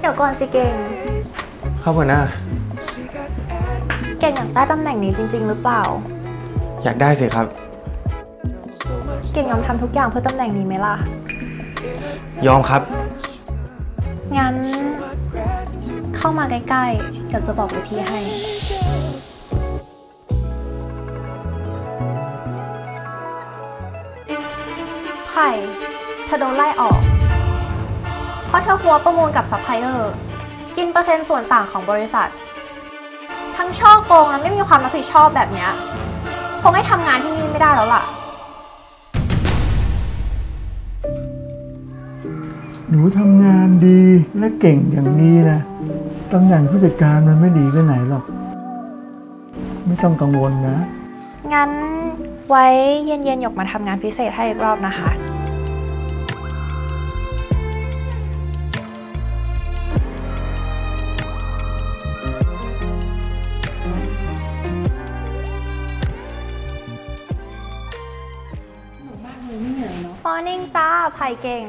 เดี๋ยวก่อนสิเก่งครับหัวหน้า เก่งอยากได้ตำแหน่งนี้จริง ๆ หรือเปล่า อยากได้สิครับ เก่งยอมทำทุกอย่างเพื่อตำแหน่งนี้ไหมล่ะ ยอมครับ งั้น เข้ามาใกล้ ๆ เดี๋ยวจะบอกวิธีให้ ไผ่เธอโดนไล่ออก เพราะเธอฮั้วประมูลกับซัพพลายเออร์ กินเปอร์เซ็นต์ส่วนต่างของบริษัท ทั้งฉ้อโกงและไม่มีความรับผิดชอบแบบเนี้ยคงให้ทำงานที่นี่ไม่ได้แล้วล่ะ หนูทำงานดีและเก่งอย่างนี้นะตำแหน่งผู้จัดการมันไม่หนีไปไหนหรอก ไม่ต้องกังวลนะ งั้นไว้เย็นๆหยกมาทำงานพิเศษให้อีกรอบนะคะมอร์นิ่งจ้าไผ่เก่ง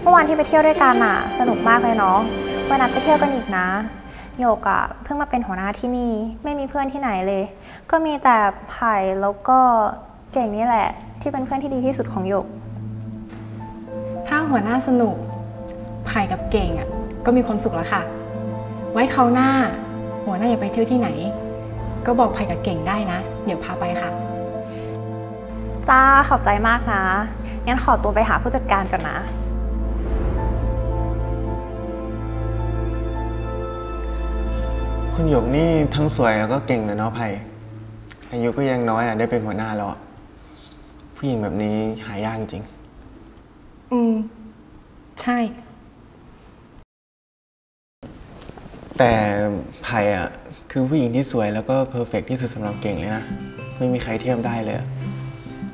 เมื่อวานที่ไปเที่ยวด้วยกันอะสนุกมากเลยเนาะวันนัดไปเที่ยวกันอีกนะ โยกอะเพิ่งมาเป็นหัวหน้าที่นี่ ไม่มีเพื่อนที่ไหนเลย ก็มีแต่ไผ่แล้วก็เก่งนี่แหละ ที่เป็นเพื่อนที่ดีที่สุดของโยก ถ้าหัวหน้าสนุกไผ่กับเก่งอะก็มีความสุขแล้วค่ะ ไว้เขาวหน้า หัวหน้าอยากไปเที่ยวที่ไหน ก็บอกไผ่กับเก่งได้นะ เดี๋ยวพาไปค่ะ จ้าขอบใจมากนะงั้นขอตัวไปหาผู้จัดการก่อนนะ คุณหยกนี่ทั้งสวยแล้วก็เก่งเลยเนาะไผ่อายุก็ยังน้อยอะได้เป็นหัวหน้าแล้วอะผู้หญิงแบบนี้หายากจริง อืม ใช่ แต่ไผ่อะ คือผู้หญิงที่สวยแล้วก็เพอร์เฟกที่สุดสำหรับเก่งเลยนะ ไม่มีใครเทียบได้เลยอะ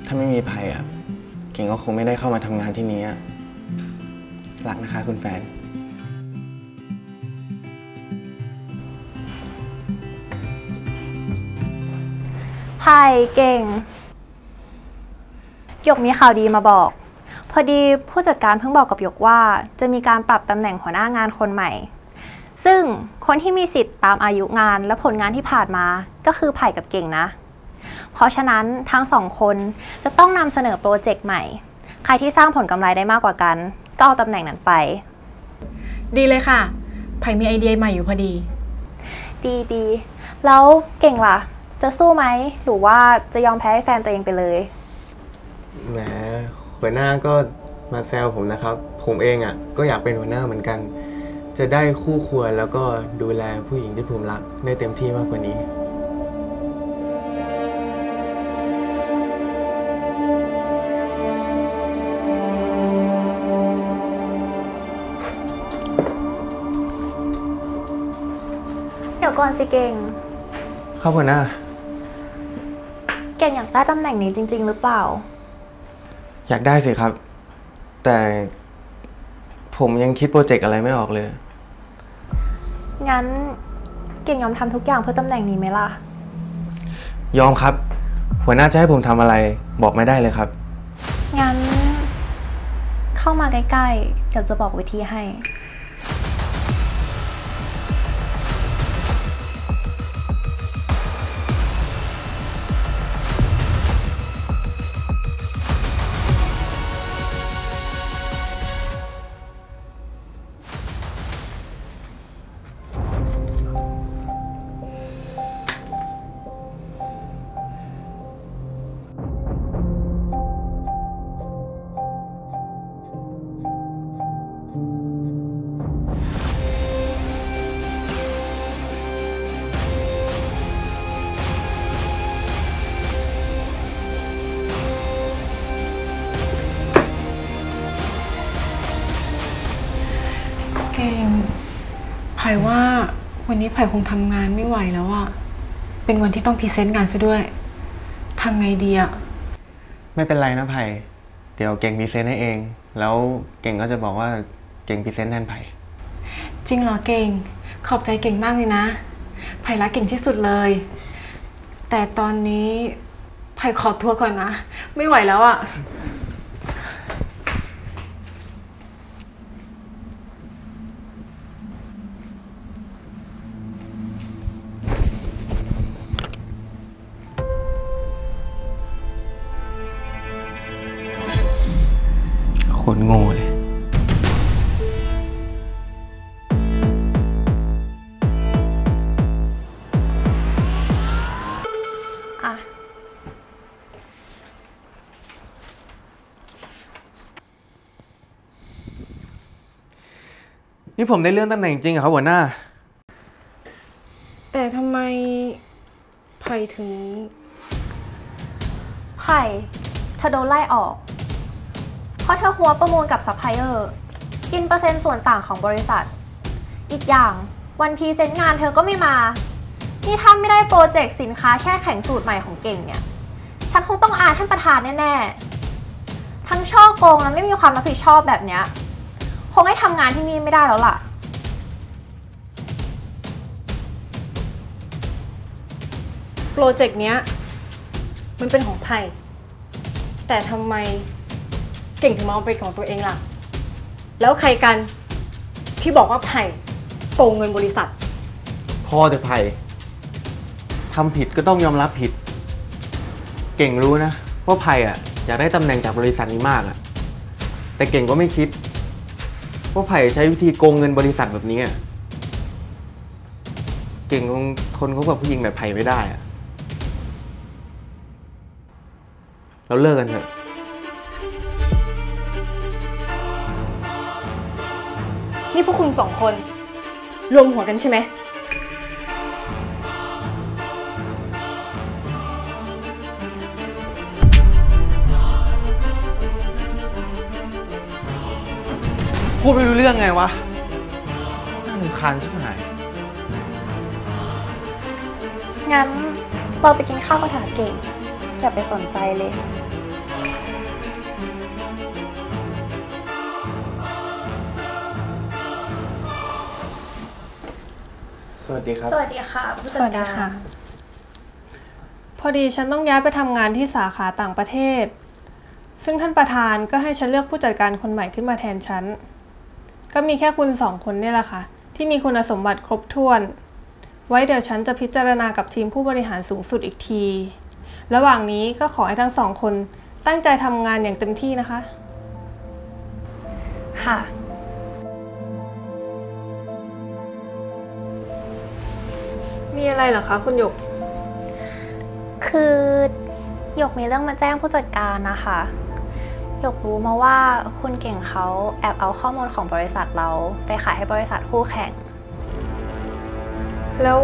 ถ้าไม่มีไผ่อะ เก่งก็คงไม่ได้เข้ามาทำงานที่นี้อะรักนะคะคุณแฟน ไผ่เก่ง หยกมีข่าวดีมาบอก พอดีผู้จัดการเพิ่งบอกกับหยกว่า จะมีการปรับตำแหน่งหัวหน้างานคนใหม่ ซึ่งคนที่มีสิทธิ์ตามอายุงานและผลงานที่ผ่านมาก็คือไผ่กับเก่งนะ เพราะฉะนั้นทั้งสองคนจะต้องนำเสนอโปรเจกต์ใหม่ ใครที่สร้างผลกำไรได้มากกว่ากัน ก็เอาตำแหน่งนั้นไป ดีเลยค่ะไผ่มีไอเดียใหม่อยู่พอดี ดีดีแล้วเก่งล่ะ จะสู้ไหมหรือว่าจะยอมแพ้ให้แฟนตัวเองไปเลย แหมหัวหน้าก็มาแซวผมนะครับ ผมเองอะ ก็อยากเป็นหัวหน้าเหมือนกัน จะได้คู่ควรแล้วก็ดูแลผู้หญิงที่ผมรักได้เต็มที่มากกว่านี้ เดี๋ยวก่อนสิเก่งครับหัวหน้าเก่งอยาก ได้ตำแหน่งนี้จริง ๆ หรือเปล่า อยากได้สิครับ แต่ผมยังคิดโปรเจกต์อะไรไม่ออกเลย งั้นเก่งยอมทำทุกอย่างเพื่อตำแหน่งนี้ไหมล่ะ ยอมครับ หัวหน้าจะให้ผมทำอะไรบอกไม่ได้เลยครับ งั้น เข้ามาใกล้ ๆ เดี๋ยวจะบอกวิธีให้ ว่าวันนี้ไผ่คงทำงานไม่ไหวแล้วอะเป็นวันที่ต้องพรีเซนต์งานซะด้วยทำไงดีอะไม่เป็นไรนะไผ่เดี๋ยวเก่งพรีเซนต์ให้เอง แล้วเก่งก็จะบอกว่าเก่งพรีเซนต์แทนไผ่จริงเหรอเก่ง ขอบใจเก่งมากเลยนะ ไผ่รักเก่งที่สุดเลย แต่ตอนนี้ไผ่ขอทัวร์ก่อนนะ ไม่ไหวแล้วอะ ตรโง่เลย อะ นี่ผมได้เลื่อนตำแหน่งจริงเหรอครับหัวหน้า แต่ทำไมไผ่ถึง ไผ่เธอโดนไล่ออก เพราะเธอฮั้วประมูลกับซัพพลายเออร์กินเปอร์เซ็นต์ส่วนต่างของบริษัท อีกอย่างวันพรีเซนต์งานเธอก็ไม่มา นี่ถ้าไม่ได้โปรเจกต์สินค้าแช่แข็งสูตรใหม่ของเก่งเนี่ย ฉันคงต้องอายท่านประธานแน่ๆ ทั้งฉ้อโกงและไม่มีความรับผิดชอบแบบเนี้ย คงให้ทำงานที่นี่ไม่ได้แล้วล่ะ โปรเจกต์เนี้ยมันเป็นของไผ่แต่ทำไม เก่งถึงมองเป็นของตัวเองล่ะ แล้วใครกันที่บอกว่าไผ่โกงเงินบริษัท พอเถอะไผ่ทำผิดก็ต้องยอมรับผิด เก่งรู้นะว่าไผ่อะอยากได้ตำแหน่งจากบริษัทนี้มากอะแต่เก่งก็ไม่คิดว่าไผ่ใช้วิธีโกงเงินบริษัทแบบนี้อะเก่งคงทนเขากับผู้หญิงแบบไผ่ไม่ได้อะเราเลิกกันเถอะ นี่พวกคุณสองคน รวมหัวกันใช่ไหม พูดไม่รู้เรื่องไงวะน่ารำคาญชิบหาย งั้นเราไปกินข้าวกับถาเก่ง อย่าไปสนใจเลย วัสดีครับ สวัสดีค่ะผู้จัสดวัสดีการค่ะพอดีฉันต้องย้ายไปทำงานที่สาขาต่างประเทศ ซึ่งท่านประธานก็ให้ฉันเลือกผู้จัดการคนใหม่ขึ้นมาแทนฉัน ก็มีแค่คุณสองคนเนี่ยแหละค่ะ ที่มีคุณสมบัติครบถ้วน ไว้เดี๋ยวฉันจะพิจารณากับทีมผู้บริหารสูงสุดอีกที ระหว่างนี้ก็ขอให้ทั้งสองคนตั้งใจทำงานอย่างเต็มที่นะคะ ค่ะ มีอะไรเหรอคะคุณหยก คือหยกมีเรื่องมาแจ้งผู้จัดการนะคะ หยกรู้มาว่าคุณเก่งเขาแอบเอาข้อมูลของบริษัทเราไปขายให้บริษัทคู่แข่ง แล้ว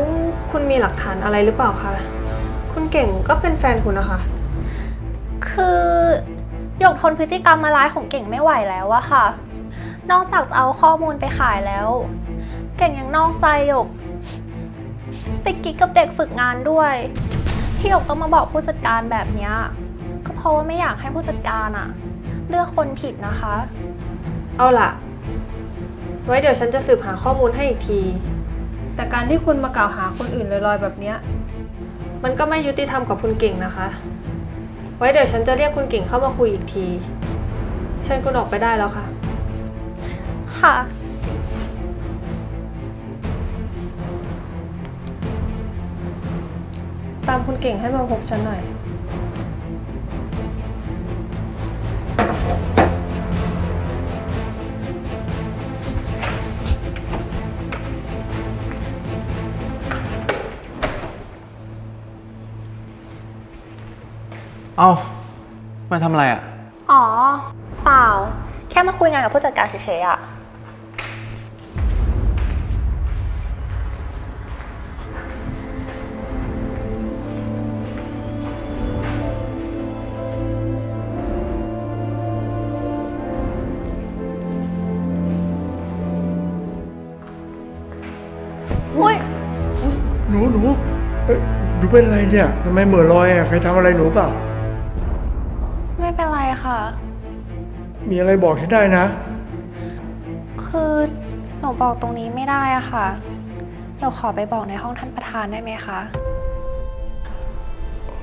คุณมีหลักฐานอะไรหรือเปล่าคะ คุณเก่งก็เป็นแฟนคุณนะคะ คือหยกทนพฤติกรรมมาร้ายของเก่งไม่ไหวแล้วอะค่ะ นอกจากจะเอาข้อมูลไปขายแล้ว เก่งยังนอกใจหยก ติดกิ๊กกับเด็กฝึกงานด้วยที่หยกต้องมาบอกผู้จัดการแบบเนี้ยก็เพราะว่าไม่อยากให้ผู้จัดการอะเลือกคนผิดนะคะ เอาล่ะ ไว้เดี๋ยวฉันจะสืบหาข้อมูลให้อีกที แต่การที่คุณมากล่าวหาคนอื่นลอยๆแบบเนี้ยมันก็ไม่ยุติธรรมกับคุณเก่งนะคะ ไว้เดี๋ยวฉันจะเรียกคุณเก่งเข้ามาคุยอีกที เชิญคุณออกไปได้แล้วค่ะ ค่ะ ตามคุณเก่งให้มาพบฉันหน่อย เอ้ามาทำอะไรอะ อ๋อ เปล่า แค่มาคุยงานกับผู้จัดการเฉยๆอะ เป็นอะไรเนี่ยทำไมเหม่อลอยอะใครทำอะไรหนูเปล่าไม่เป็นไรค่ะ มีอะไรบอกฉันได้นะ คือหนูบอกตรงนี้ไม่ได้อะค่ะเดี๋ยวขอไปบอกในห้องท่านประธานได้ไหมคะ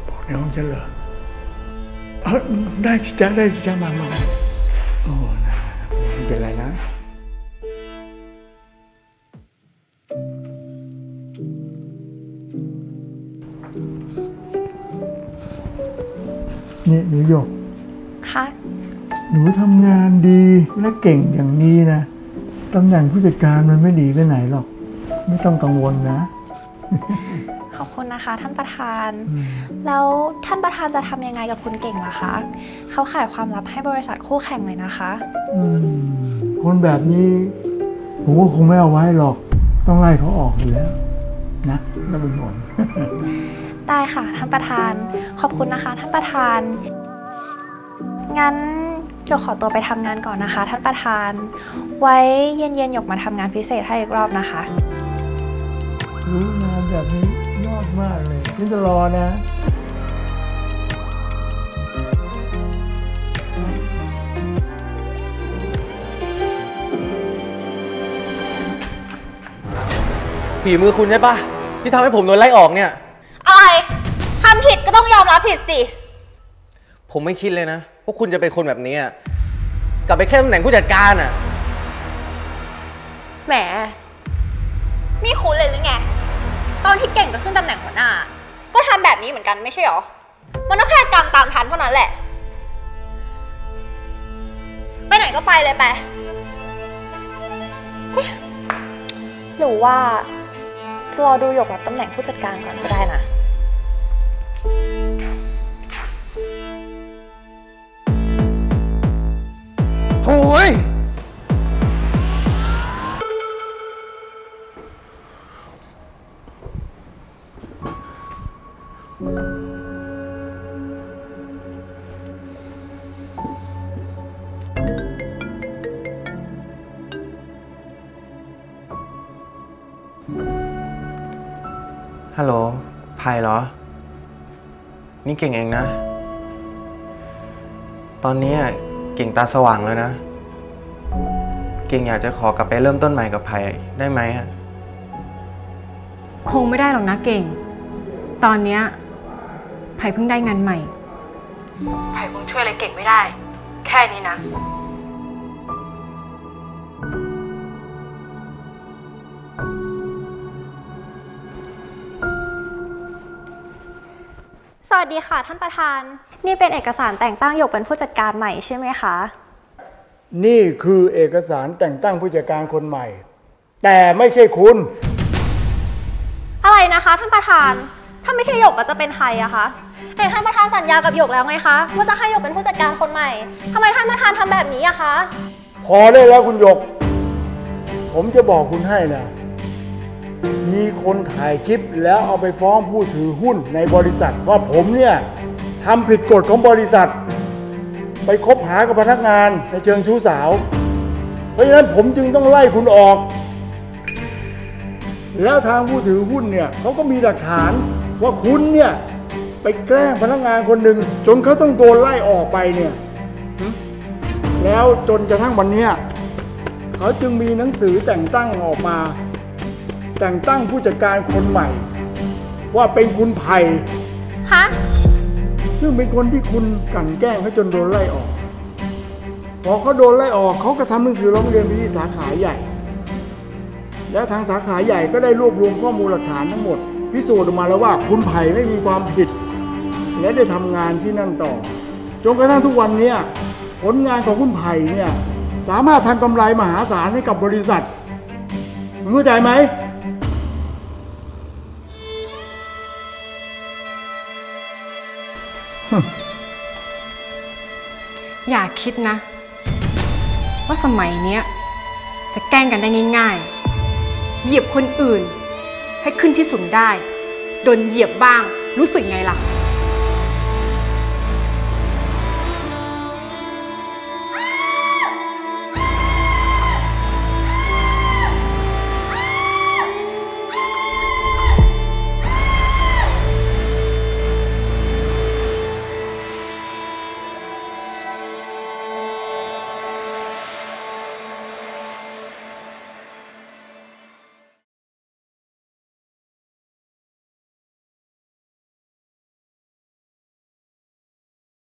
บอกในห้องฉันเหรอเออได้สิจ้าได้สิจ้ามามาโอ้นะไม่เป็นไรนะ นี่หนูหยก ค่ะ หนูทำงานดีและเก่งอย่างนี้นะตำแหน่งผู้จัดการมันไม่ดีไปไหนหรอก ไม่ต้องกังวลนะ ขอบคุณนะคะ ท่านประธานอืมแล้วท่านประธานจะทำยังไงกับคุณเก่งล่ะคะ เขาขายความลับให้บริษัทคู่แข่งเลยนะคะ อืมคนแบบนี้ผมก็คงไม่เอาไว้หรอก ต้องไล่เขาออกอยู่แล้ว นะไม่เป็นห่วง ได้ค่ะ ท่านประธาน ขอบคุณนะคะ ท่านประธาน งั้นเดี๋ยวขอตัวไปทำงานก่อนนะคะ ท่านประธาน ไว้เย็นๆหยกมาทำงานพิเศษให้อีกรอบนะคะรู้งานแบบนี้ยอดมากเลยนี่จะรอนะฝีมือคุณใช่ปะที่ทำให้ผมโดนไล่ออกเนี่ยอะไร ทำผิดก็ต้องยอมรับผิดสิ ผมไม่คิดเลยนะว่าคุณจะเป็นคนแบบนี้อะกลับไปแค่ตำแหน่งผู้จัดการอะ แหม นี่คุณเลยหรือไง ตอนที่เก่งจะขึ้นตำแหน่งหัวหน้า ก็ทำแบบนี้เหมือนกันไม่ใช่หรอ มันก็แค่กรรมตามทันเท่านั้นแหละ ไปไหนก็ไปเลยไปเอ๊ะหรือว่าจะรอดูหยกรับตำแหน่งผู้จัดการก่อนก็ได้นะ เหรอ นี่เก่งเองนะ ตอนนี้อะเก่งตาสว่างแล้วนะ เก่งอยากจะขอกลับไปเริ่มต้นใหม่กับไผ่ได้ไหมอะคงไม่ได้หรอกนะเก่ง ตอนเนี้ยไผ่เพิ่งได้งานใหม่ ไผ่คงช่วยอะไรเก่งไม่ได้ แค่นี้นะ สวัสดีค่ะท่านประธาน นี่เป็นเอกสารแต่งตั้งหยกเป็นผู้จัดการใหม่ใช่ไหมคะ นี่คือเอกสารแต่งตั้งผู้จัดการคนใหม่ แต่ไม่ใช่คุณ อะไรนะคะท่านประธาน ถ้าไม่ใช่หยกก็จะเป็นใครอะคะแต่ท่านประธานสัญญากับหยกแล้วไงคะว่าจะให้หยกเป็นผู้จัดการคนใหม่ทำไมท่านประธานทำแบบนี้อะคะ พอได้แล้วคุณหยก ผมจะบอกคุณให้นะ มีคนถ่ายคลิปแล้วเอาไปฟ้องผู้ถือหุ้นในบริษัท ว่าผมเนี่ยทำผิดกฎของบริษัท ไปคบหากับพนักงานในเชิงชู้สาว เพราะฉะนั้นผมจึงต้องไล่คุณออก แล้วทางผู้ถือหุ้นเนี่ยเขาก็มีหลักฐานว่าคุณเนี่ยไปแกล้งพนักงานคนหนึ่งจนเขาต้องโดนไล่ออกไปเนี่ยแล้วจนกระทั่งวันเนี้ยเขาจึงมีหนังสือแต่งตั้งออกมา แต่งตั้งผู้จัดการคนใหม่ ว่าเป็นคุณไผ่ฮะซึ่งเป็นคนที่คุณกลั่นแกล้งเขาจนโดนไล่ออก พอเขาโดนไล่ออกเขาก็ทำหนังสือร้องเรียนไปที่สาขาใหญ่ แล้วทางสาขาใหญ่ก็ได้รวบรวมข้อมูลหลักฐานทั้งหมด พิสูจน์ออกมาแล้วว่าคุณไผ่ไม่มีความผิด และได้ทำงานที่นั่นต่อ จนกระทั่งทุกวันเนี้ยผลงานของคุณไผ่เนี่ยสามารถทำกำไรมหาศาลให้กับบริษัทมึงเข้าใจไหม อย่าคิดนะ ว่าสมัยเนี้ย จะแกล้งกันได้ง่าย ๆ เหยียบคนอื่น ให้ขึ้นที่สูงได้ โดนเหยียบบ้างรู้สึกไงล่ะ